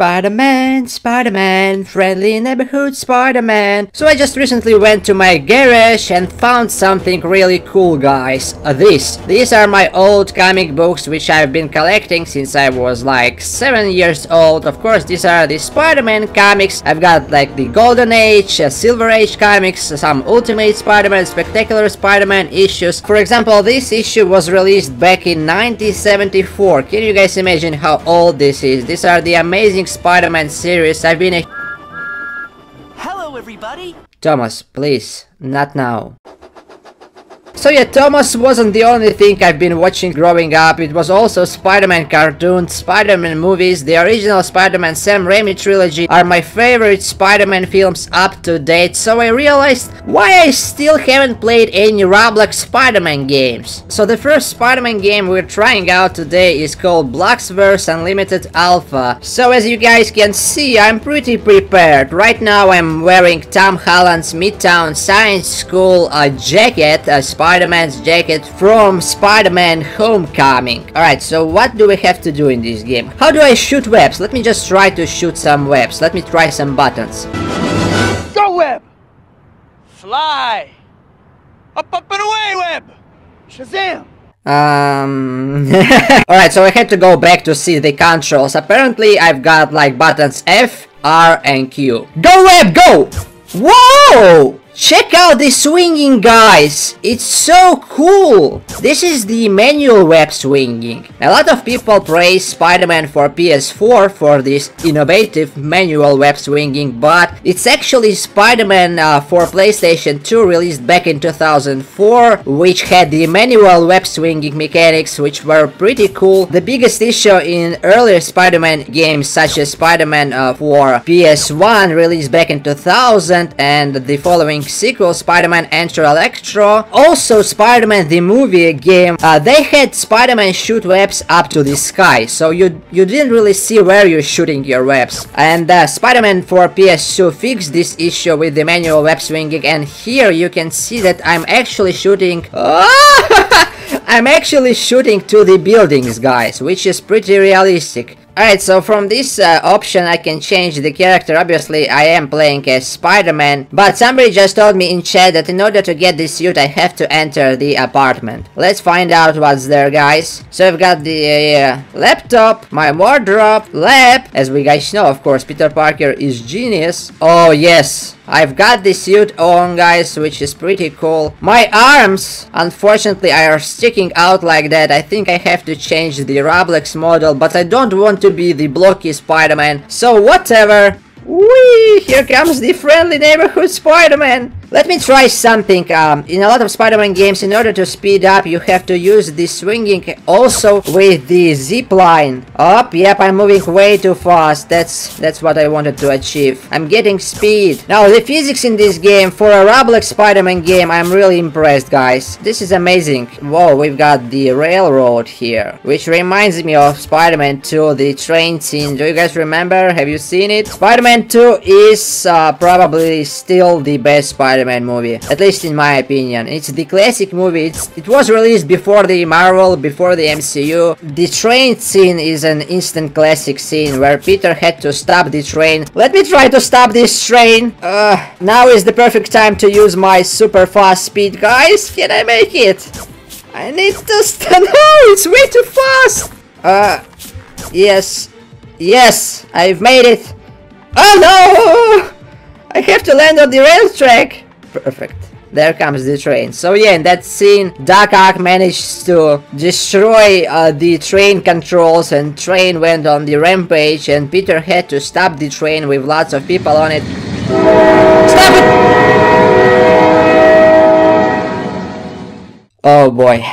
Spider-Man, Spider-Man, friendly neighborhood Spider-Man. So I just recently went to my garage and found something really cool guys. Uh, this. These are my old comic books which I've been collecting since I was like 7 years old. Of course these are the Spider-Man comics. I've got like the Golden Age, uh, Silver Age comics, some Ultimate Spider-Man, Spectacular Spider-Man issues. For example this issue was released back in 1974. Can you guys imagine how old this is? These are the amazing Spider-Man series. I've been a... Hello, everybody. Thomas, please, not now. So yeah, Thomas wasn't the only thing I've been watching growing up, it was also Spider-Man cartoons, Spider-Man movies, the original Spider-Man Sam Raimi trilogy are my favorite Spider-Man films up to date, so I realized why I still haven't played any Roblox Spider-Man games. So the first Spider-Man game we're trying out today is called Bloxverse Unlimited Alpha. So as you guys can see, I'm pretty prepared. Right now I'm wearing Tom Holland's Midtown Science School uh, jacket, a Spider-Man's jacket from Spider-Man Homecoming. Alright, so what do we have to do in this game? How do I shoot webs? Let me just try to shoot some webs. Let me try some buttons. Go, Web! Fly! Up, up, and away, Web! Shazam! Um... Alright, so I had to go back to see the controls. Apparently I've got like buttons F, R, and Q. Go web, go! Whoa! Check out the swinging guys! It's so cool! This is the manual web swinging. A lot of people praise Spider-Man for PS4 for this innovative manual web swinging, but it's actually Spider-Man uh, for PlayStation 2 released back in 2004, which had the manual web swinging mechanics which were pretty cool. The biggest issue in earlier Spider-Man games such as Spider-Man uh, for PS1 released back in 2000 and the following sequel, Spider-Man Enter Electro. Also, Spider-Man the movie game, uh, they had Spider-Man shoot webs up to the sky, so you you didn't really see where you're shooting your webs. And uh, Spider-Man for PS2 fixed this issue with the manual web swinging, and here you can see that I'm actually shooting... I'm actually shooting to the buildings, guys, which is pretty realistic. Alright, so from this uh, option I can change the character. Obviously, I am playing as Spider-Man, but somebody just told me in chat that in order to get this suit, I have to enter the apartment. Let's find out what's there, guys. So I've got the uh, laptop, my wardrobe, lab. As we guys know, of course, Peter Parker is genius. Oh, yes. I've got the suit on guys which is pretty cool. My arms unfortunately are sticking out like that. I think I have to change the Roblox model but I don't want to be the blocky Spider-Man. So whatever. Whee! Here comes the friendly neighborhood Spider-Man! Let me try something. Um, in a lot of Spider-Man games, in order to speed up, you have to use the swinging also with the zip line. Up, yep, I'm moving way too fast. That's that's what I wanted to achieve. I'm getting speed. Now, the physics in this game, for a Roblox Spider-Man game, I'm really impressed, guys. This is amazing. Whoa, we've got the railroad here, which reminds me of Spider-Man 2, the train scene. Do you guys remember? Have you seen it? Spider-Man 2 is uh, probably still the best Spider-Man Spider-Man movie, at least in my opinion. It's the classic movie, it's, it was released before the Marvel, before the MCU. The train scene is an instant classic scene where Peter had to stop the train. Let me try to stop this train. Uh, now is the perfect time to use my super fast speed, guys. Can I make it? I need to stand. No, it's way too fast. Uh, yes, yes, I've made it. Oh no! I have to land on the rail track. Perfect. There comes the train. So yeah, in that scene, Doc Ock managed to destroy uh, the train controls and train went on the rampage and Peter had to stop the train with lots of people on it. Stop it! Oh boy.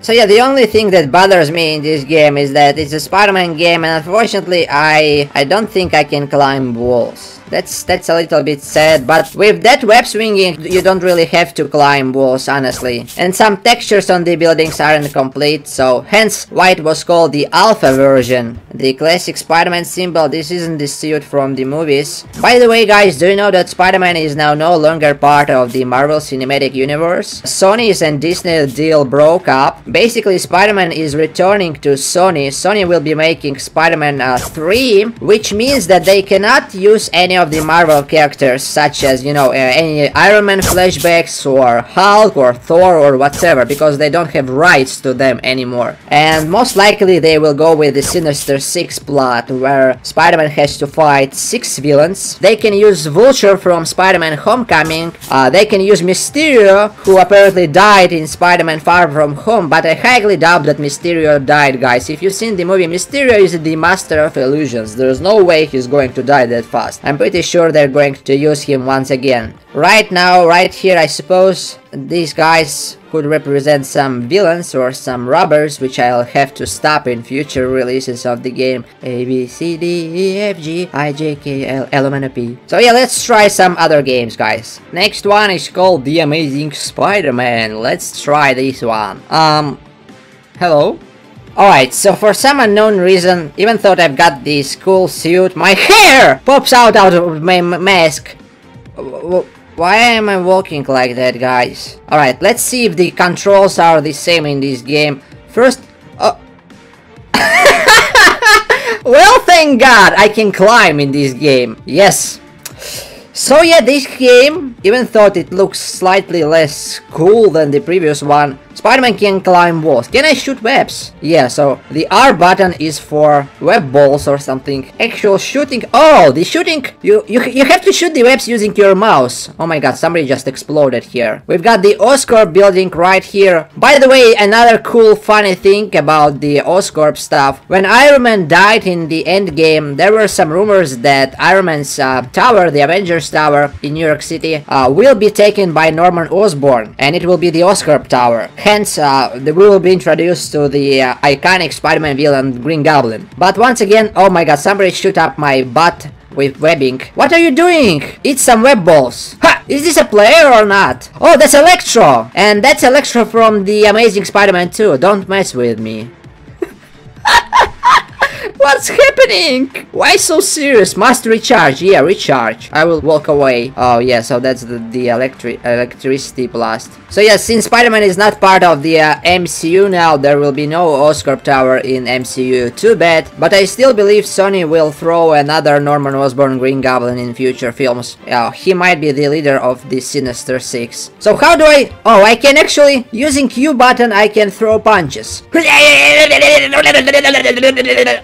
So yeah, the only thing that bothers me in this game is that it's a Spider-Man game and unfortunately I I don't think I can climb walls. That's that's a little bit sad, but with that web swinging, you don't really have to climb walls, honestly. And some textures on the buildings aren't complete, so hence why it was called the alpha version. The classic Spider-Man symbol, this isn't the suit from the movies. By the way guys, do you know that Spider-Man is now no longer part of the Marvel Cinematic Universe? Sony's and Disney deal broke up, basically Spider-Man is returning to Sony. Sony will be making Spider-Man uh, 3, which means that they cannot use any of the Marvel characters, such as, you know, uh, any Iron Man flashbacks or Hulk or Thor or whatever, because they don't have rights to them anymore. And most likely they will go with the Sinister 6 plot, where Spider-Man has to fight 6 villains. They can use Vulture from Spider-Man Homecoming, uh, they can use Mysterio, who apparently died in Spider-Man Far From Home, but I highly doubt that Mysterio died, guys. If you've seen the movie, Mysterio is the master of illusions. There's no way he's going to die that fast. I'm pretty sure they're going to use him once again. Right now, right here, I suppose, these guys could represent some villains or some robbers, which I'll have to stop in future releases of the game. A, B, C, D, E, F, G, I, J, K, L, L, M, N, P. So yeah, let's try some other games, guys. Next one is called The Amazing Spider-Man. Let's try this one. Um, hello? Alright, so for some unknown reason, even though I've got this cool suit, my hair pops out out of my mask. Why am I walking like that, guys? Alright, let's see if the controls are the same in this game. First... Uh, well, thank god, I can climb in this game. Yes. So yeah, this game, even though it looks slightly less cool than the previous one, Spider-Man can climb walls. Can I shoot webs? Yeah, so the R button is for web balls or something. Actual shooting. Oh, the shooting. You, you, you have to shoot the webs using your mouse. Oh my god, somebody just exploded here. We've got the Oscorp building right here. By the way, another cool funny thing about the Oscorp stuff. When Iron Man died in the end game, there were some rumors that Iron Man's uh, tower, the Avengers Tower in New York City, uh, will be taken by Norman Osborn. And it will be the Oscorp Tower. Hence, uh, we will be introduced to the uh, iconic Spider-Man villain Green Goblin. But once again, oh my god, somebody shoot up my butt with webbing. What are you doing? Eat some web balls. Ha! Is this a player or not? Oh, that's Electro! And that's Electro from the Amazing Spider-Man 2. Don't mess with me. What's happening? Why so serious? Must recharge. Yeah, recharge. I will walk away. Oh, yeah, so that's the, the electric electricity blast. So, yeah, since Spider-Man is not part of the uh, MCU now, there will be no Oscorp Tower in MCU. Too bad. But I still believe Sony will throw another Norman Osborn Green Goblin in future films. Yeah, he might be the leader of the Sinister Six. So how do I... Oh, I can actually... Using Q button, I can throw punches.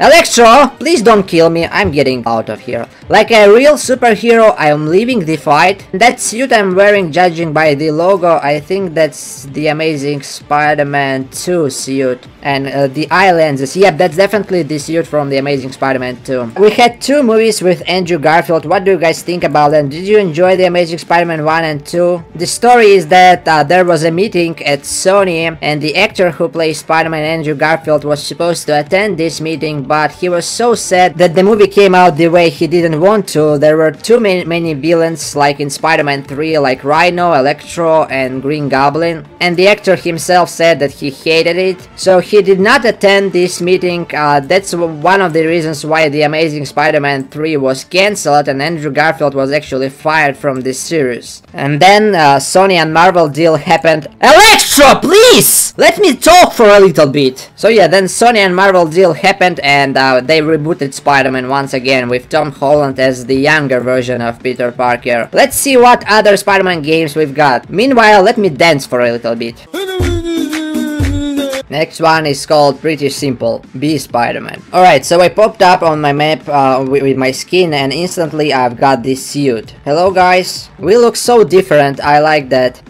Electro, please don't kill me, I'm getting out of here. Like a real superhero, I am leaving the fight. That suit I'm wearing, judging by the logo, I think that's the Amazing Spider-Man 2 suit. And uh, the eye lenses, yep, that's definitely the suit from the Amazing Spider-Man 2. We had two movies with Andrew Garfield, what do you guys think about them? Did you enjoy the Amazing Spider-Man 1 and 2? The story is that uh, there was a meeting at Sony, and the actor who plays Spider-Man Andrew Garfield was supposed to attend this meeting, but he was so sad that the movie came out the way he didn't want to. There were too many, many villains like in Spider-Man 3 like Rhino, Electro and Green Goblin and the actor himself said that he hated it so he did not attend this meeting. Uh, that's one of the reasons why The Amazing Spider-Man 3 was cancelled and Andrew Garfield was actually fired from this series. And then uh, Sony and Marvel deal happened. Electro, please! Let me talk for a little bit. So yeah, then Sony and Marvel deal happened and uh, they rebooted Spider-Man once again with Tom Holland as the younger version of Peter Parker. Let's see what other Spider-Man games we've got. Meanwhile, let me dance for a little bit. Next one is called pretty simple, Be Spider-Man. Alright, so I popped up on my map uh, with, with, my skin and instantly I've got this suit. Hello guys, we look so different, I like that.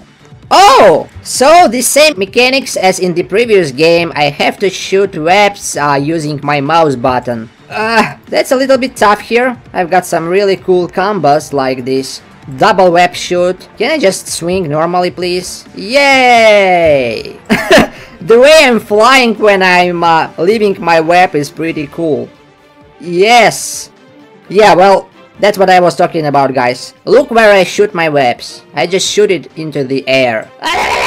Oh! So the same mechanics as in the previous game, I have to shoot webs uh, using my mouse button. Uh, that's a little bit tough here. I've got some really cool combos like this. Double web shoot. Can I just swing normally please? Yay! the way I'm flying when I'm uh, leaving my web is pretty cool. Yes! Yeah, well, that's what I was talking about, guys. Look where I shoot my webs. I just shoot it into the air.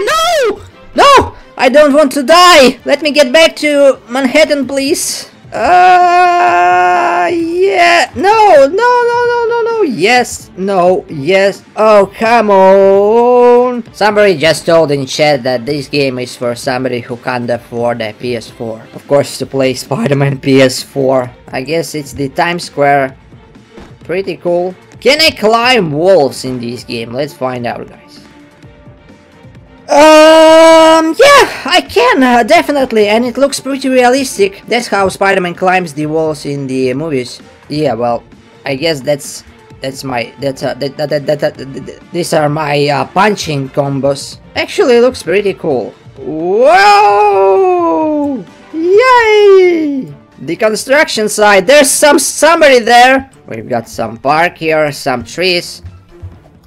No! No! I don't want to die! Let me get back to Manhattan, please. Uh, yeah. No, no, no, no, no, no. Yes, no, yes. Oh, come on. Somebody just told in chat that this game is for somebody who can't afford a PS4. Of course, to play Spider-Man PS4. I guess it's the Times Square. Pretty cool. Can I climb walls in this game? Let's find out, guys. Um, yeah, I can, uh, definitely, and it looks pretty realistic. That's how Spider-Man climbs the walls in the movies. Yeah, well, I guess that's that's my that's uh, that, that, that, that, these are my uh, punching combos. Actually, looks pretty cool. Whoa! Yay! The construction site. There's some somebody there. We've got some park here, some trees.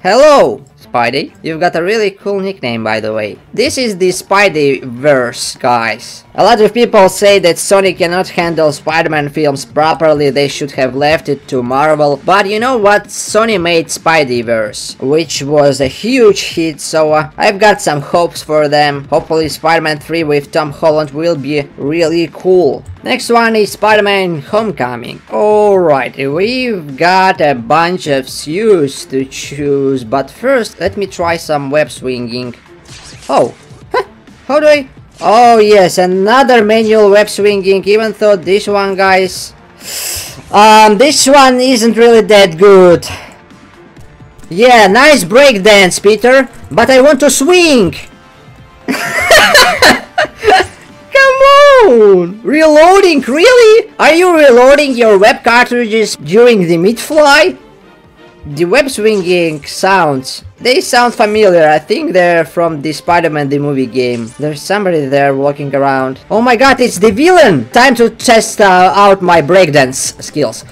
Hello, Spidey. You've got a really cool nickname, by the way. This is the Spidey-verse, guys. A lot of people say that Sony cannot handle Spider-Man films properly, they should have left it to Marvel, but you know what? Sony made Spideyverse, which was a huge hit, so uh, I've got some hopes for them. Hopefully Spider-Man 3 with Tom Holland will be really cool. Next one is Spider-Man Homecoming. Alright, we've got a bunch of suits to choose, but first let me try some web swinging. Oh, huh, how do I... Oh yes, another manual web swinging, even though this one, guys... Um, this one isn't really that good. Yeah, nice breakdance, Peter, but I want to swing! Come! Reloading, really? Are you reloading your web cartridges during the mid-fly? The web swinging sounds, they sound familiar. I think they're from the Spider-Man the movie game. There's somebody there walking around. Oh my god, it's the villain! Time to test uh, out my breakdance skills.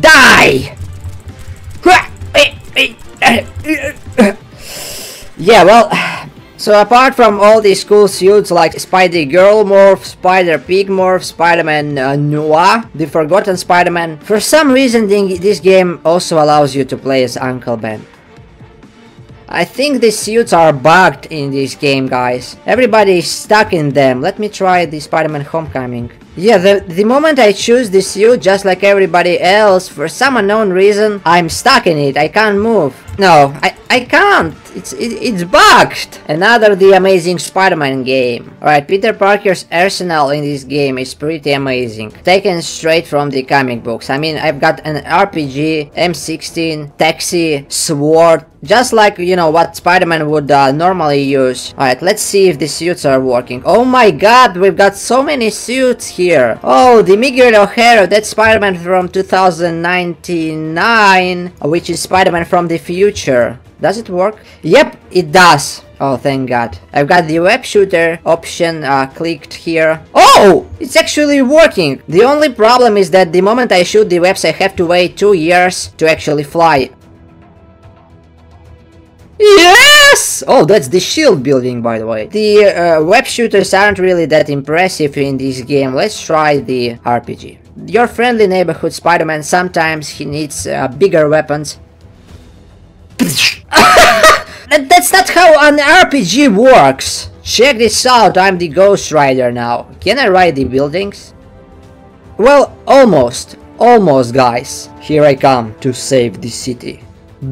Die! Eh, eh, eh. Yeah, well, so apart from all these cool suits like Spidey Girl Morph, Spider Pig Morph, Spider-Man uh, Noir, the Forgotten Spider-Man, for some reason this game also allows you to play as Uncle Ben. I think these suits are bugged in this game, guys. Everybody is stuck in them. Let me try the Spider-Man Homecoming. Yeah, the, the moment I choose this suit, just like everybody else, for some unknown reason, I'm stuck in it. I can't move. No, I, I can't. It's it, it's bugged. Another The Amazing Spider-Man game. Alright, Peter Parker's arsenal in this game is pretty amazing. Taken straight from the comic books. I mean, I've got an RPG, M16, taxi, sword, just like, you know, what Spider-Man would uh, normally use. Alright, let's see if the suits are working. Oh my god, we've got so many suits here. Oh, the Miguel O'Hara, that's Spider-Man from 2099, which is Spider-Man from the future. Does it work? Yep, it does. Oh, thank god. I've got the web shooter option uh, clicked here. Oh! It's actually working! The only problem is that the moment I shoot the webs I have to wait two years to actually fly. Yes! Oh, that's the shield building, by the way. The uh, web shooters aren't really that impressive in this game. Let's try the RPG. Your friendly neighborhood Spider-Man, sometimes he needs uh, bigger weapons. That- That's not how an RPG works! Check this out, I'm the Ghost Rider now. Can I ride the buildings? Well, almost. Almost, guys. Here I come to save the city.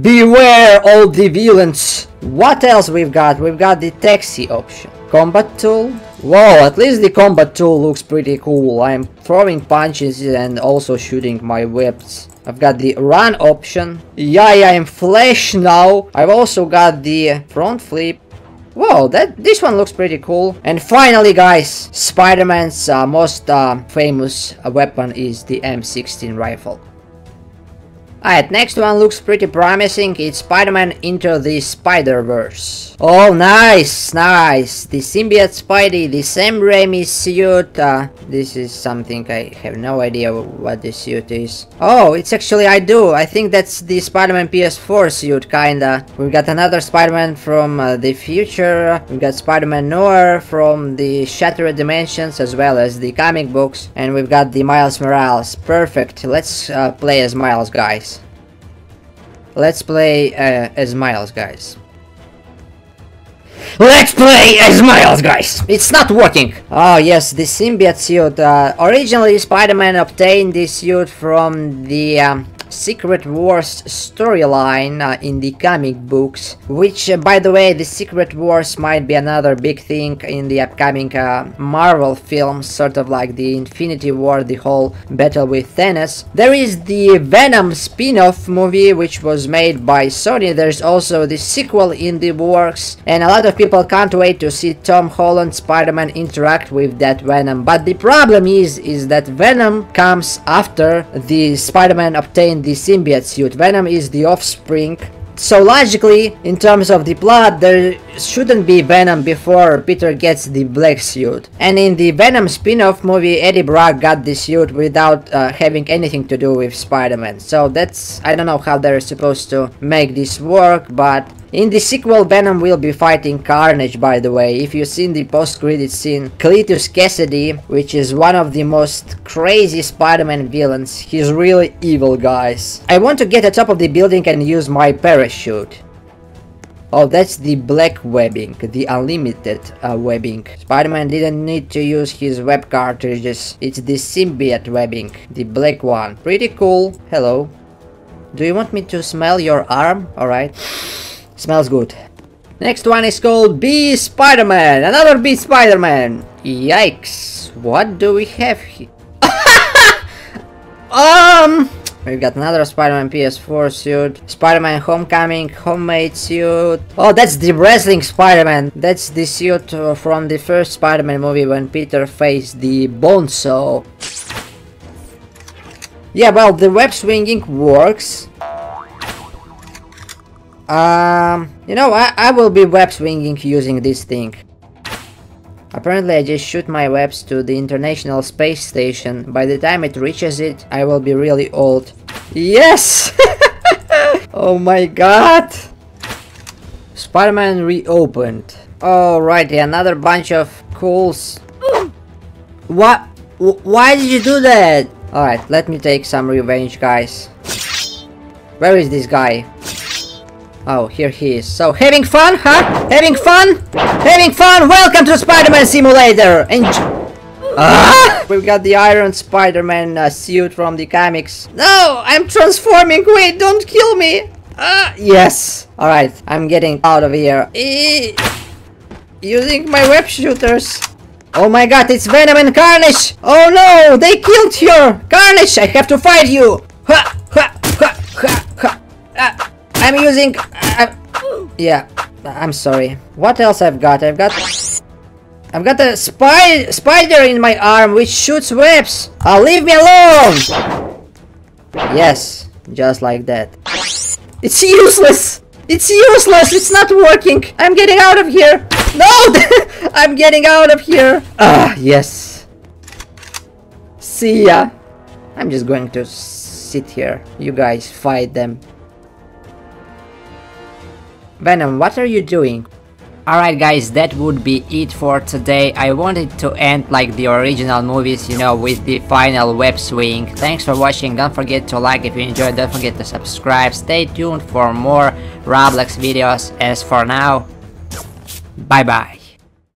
Beware all the villains! What else we've got? We've got the taxi option. Combat tool? Whoa, at least the combat tool looks pretty cool. I'm throwing punches and also shooting my webs. I've got the run option. Yeah, I'm flash now. I've also got the front flip. Whoa, that this one looks pretty cool. And finally, guys, Spider-Man's uh, most uh, famous uh, weapon is the M16 rifle. Alright, next one looks pretty promising. It's Spider-Man Into the Spider-Verse. Oh, nice, nice. The symbiote Spidey, the Sam Raimi suit. Uh, this is something I have no idea what this suit is. Oh, it's actually I do. I think that's the Spider-Man PS4 suit, kinda. We've got another Spider-Man from uh, the future. We've got Spider-Man Noir from the Shattered Dimensions as well as the comic books. And we've got the Miles Morales. Perfect. Let's uh, play as Miles, guys. Let's play uh, as Miles, guys. Let's play as Miles, guys! It's not working! Oh yes, the symbiote suit. Uh, originally, Spider-Man obtained this suit from the um, Secret Wars storyline uh, in the comic books, which uh, by the way, the Secret Wars might be another big thing in the upcoming uh, Marvel films, sort of like the Infinity War, the whole battle with Thanos. There is the Venom spin-off movie which was made by Sony, there's also the sequel in the works, and a lot of people can't wait to see Tom Holland Spider-Man interact with that Venom, but the problem is, is that Venom comes after the Spider-Man obtained the symbiote suit. Venom is the offspring so logically, in terms of the plot, there shouldn't be Venom before Peter gets the black suit. And in the Venom spin-off movie, Eddie Brock got the suit without uh, having anything to do with Spider-Man. So that's, I don't know how they're supposed to make this work, but in the sequel, Venom will be fighting Carnage, by the way. If you've seen the post-credit scene, Cletus Kasady, which is one of the most crazy Spider-Man villains, he's really evil, guys. I want to get at top of the building and use my parachute. Oh, that's the black webbing, the unlimited uh, webbing. Spider-Man didn't need to use his web cartridges. It's the symbiote webbing, the black one. Pretty cool. Hello. Do you want me to smell your arm? Alright. Smells good. Next one is called Be Spider-Man. Another Be Spider-Man. Yikes. What do we have here? um... We've got another Spider-Man PS4 suit, Spider-Man Homecoming homemade suit. Oh, that's the wrestling Spider-Man. That's the suit from the first Spider-Man movie when Peter faced the Bonesaw. Yeah, well, the web swinging works. Um, you know, I, I will be web swinging using this thing. Apparently I just shoot my webs to the International Space Station. By the time it reaches it, I will be really old. Yes! oh my god! Spider-Man reopened. Alrighty, another bunch of cools. what? Why did you do that? Alright, let me take some revenge, guys. Where is this guy? Oh, here he is. So, having fun, huh? Having fun? Having fun? Welcome to Spider-Man Simulator! And ah! We've got the Iron Spider-Man uh, suit from the comics. No! I'm transforming! Wait, don't kill me! Ah, yes! Alright, I'm getting out of here. E using my web shooters. Oh my god, it's Venom and Carnage! Oh no! They killed her! Carnage, I have to fight you! Ha! Ha! Ha! Ha! ha. Ah. I'm using... Uh, yeah, I'm sorry. What else I've got? I've got... I've got a spy spider in my arm which shoots webs. Oh, leave me alone! Yes, just like that. It's useless! It's useless! It's not working! I'm getting out of here! No! I'm getting out of here! Ah, yes. See ya. I'm just going to sit here. You guys fight them. Venom, what are you doing? Alright guys, that would be it for today. I wanted to end like the original movies, you know, with the final web swing. Thanks for watching, don't forget to like if you enjoyed, don't forget to subscribe. Stay tuned for more Roblox videos. As for now, bye bye.